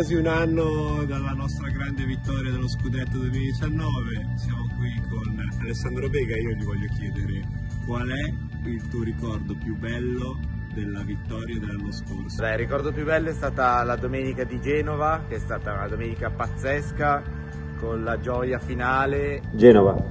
quasi un anno dalla nostra grande vittoria dello scudetto 2019, siamo qui con Alessandro Bega e io gli voglio chiedere qual è il tuo ricordo più bello della vittoria dell'anno scorso? Beh, il ricordo più bello è stata la domenica di Genova, che è stata una domenica pazzesca, con la gioia finale. Genova,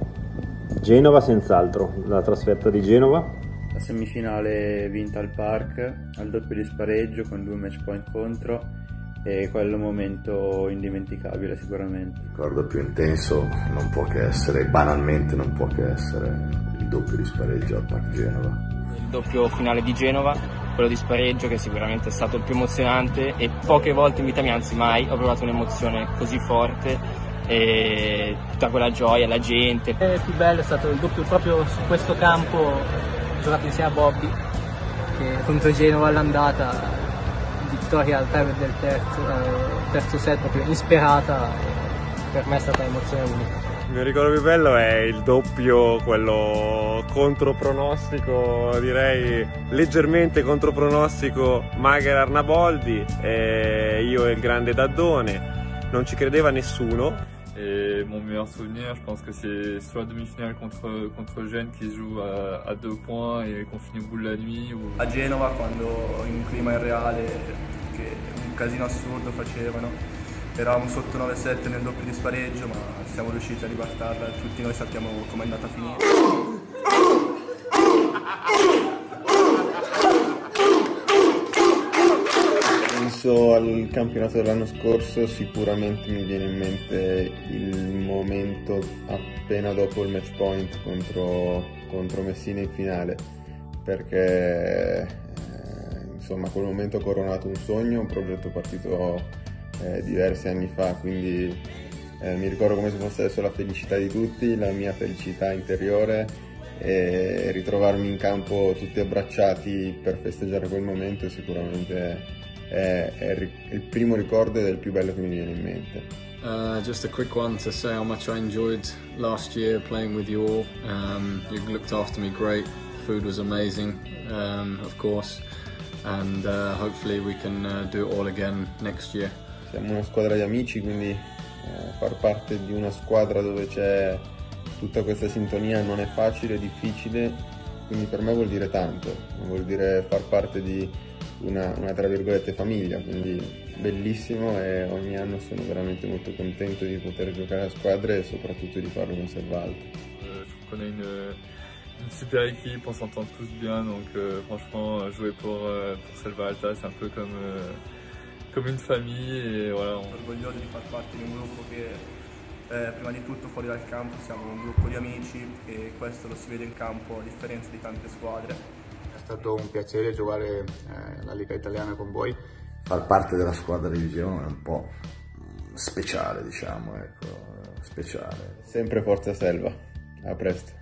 Genova senz'altro, la trasferta di Genova la semifinale vinta al park, al doppio di spareggio con due match point contro e quello momento indimenticabile sicuramente. Il ricordo più intenso non può che essere, banalmente non può che essere il doppio di spareggio al Park Genova. Il doppio finale di Genova, quello di spareggio che sicuramente è stato il più emozionante e poche volte in vita mia, anzi mai, ho provato un'emozione così forte e tutta quella gioia, la gente. Il più bello è stato il doppio proprio su questo campo giocato insieme a Bobby che contro Genova all'andata vittoria al termine del terzo, eh, terzo set proprio insperata per me è stata un'emozione unica il mio ricordo più bello è il doppio, quello contropronostico, direi leggermente contropronostico Magher Arnaboldi, e io e il grande Daddone, non ci credeva nessuno, Et mon meilleur souvenir, je pense que c'est soit demi-finale contre, contre Gênes qui se joue à, à, deux points et qu'on finit au bout de la nuit. Ou... A Genova quando in un clima irreale, che un casino assurdo facevano, eravamo sotto 9-7 nel doppio di spareggio ma siamo riusciti a ribaltarla tutti noi sappiamo com'è andata a finire. penso al campionato dell'anno scorso sicuramente mi viene in mente il momento appena dopo il match point contro, contro Messina in finale perché insomma quel momento ha coronato un sogno, un progetto partito eh, diversi anni fa quindi eh, mi ricordo come se fosse adesso la felicità di tutti, la mia felicità interiore e ritrovarmi in campo tutti abbracciati per festeggiare quel momento sicuramente è, è il primo ricordo ed è il più bello che mi viene in mente. Uh, just a quick one to say how much I enjoyed last year playing with you all. Um, you looked after me great. Food was amazing, um, of course, and uh, hopefully we can uh, do it all again next year. Siamo una squadra di amici, quindi eh, far parte di una squadra dove c'è tutta questa sintonia non è facile, è difficile, quindi per me vuol dire tanto, vuol dire far parte di una, una tra virgolette famiglia, quindi bellissimo e ogni anno sono veramente molto contento di poter giocare a squadre e soprattutto di farlo con Selvalta. Super équipe, on s'entend tous bien, donc euh, franchement jouer pour, euh, pour Selvalta c'est un peu comme, euh, comme une famille e voilà. On... Orgoglioso di far parte di un gruppo che eh, prima di tutto fuori dal campo siamo un gruppo di amici e questo lo si vede in campo a differenza di tante squadre stato un piacere giocare eh, la Lega Italiana con voi. Far parte della squadra di Vigevano è un po' speciale, diciamo, ecco, speciale. Sempre Forza Selva, a presto.